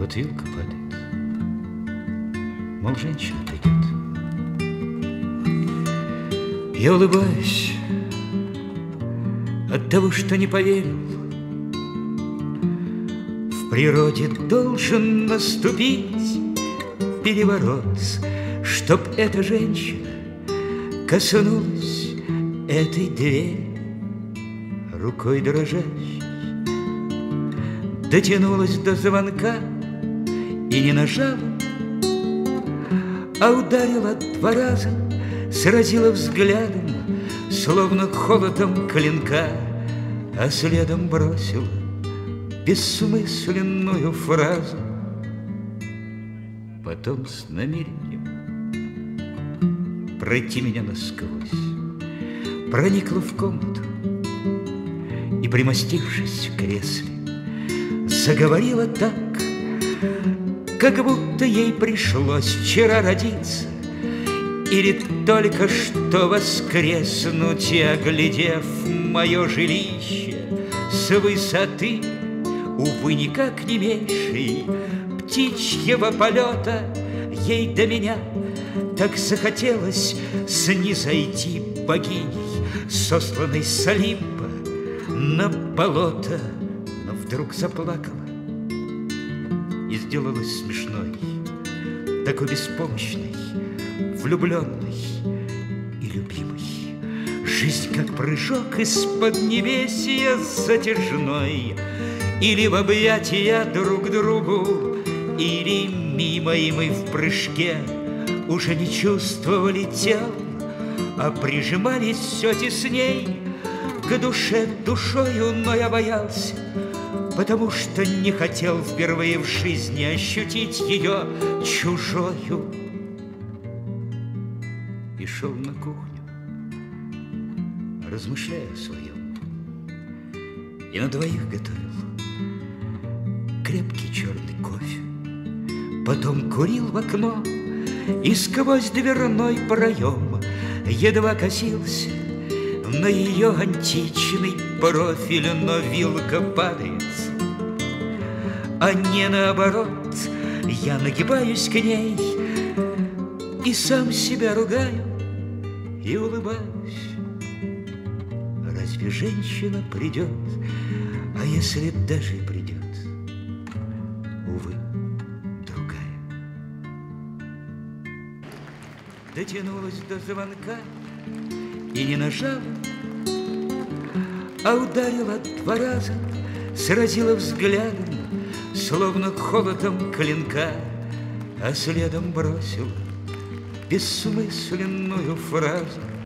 Вот вилка падает, мол, женщина придет. Я улыбаюсь от того, что не поверил. В природе должен наступить переворот, Чтоб эта женщина коснулась этой двери Рукой дрожащей, дотянулась до звонка И не нажала, а ударила два раза, Сразила взглядом, словно холодом клинка, А следом бросила бессмысленную фразу. Потом с намерением. Пройти меня насквозь. Проникла в комнату и, примостившись в кресле, Заговорила так, как будто ей пришлось вчера родиться. Или только что воскреснуть и, оглядев мое жилище С высоты, увы, никак не меньшей Птичьего полета ей до меня Так захотелось снизойти богиней, Сосланной с Олимпа на болото. Но вдруг заплакала и сделалась смешной. Такой беспомощной, влюбленной и любимой. Жизнь, как прыжок из-под небесия затяжной. Или в объятия друг другу Или мимо и мы в прыжке Уже не чувствовали тел А прижимались все тесней. К душе душою, но я боялся Потому что не хотел впервые в жизни ощутить ее чужою. И шел на кухню, размышляя о своем. И на двоих готовил крепкий черный кофе. Потом курил в окно и сквозь дверной проем едва косился на ее античный профиль, но вилка падает, а не наоборот. Я нагибаюсь к ней и сам себя ругаю и улыбаюсь. Разве женщина придет, а если даже и придет, увы, другая. Дотянулась до звонка и не нажала, а ударила два раза, сразила взглядом, словно холодом клинка, а следом бросила бессмысленную фразу.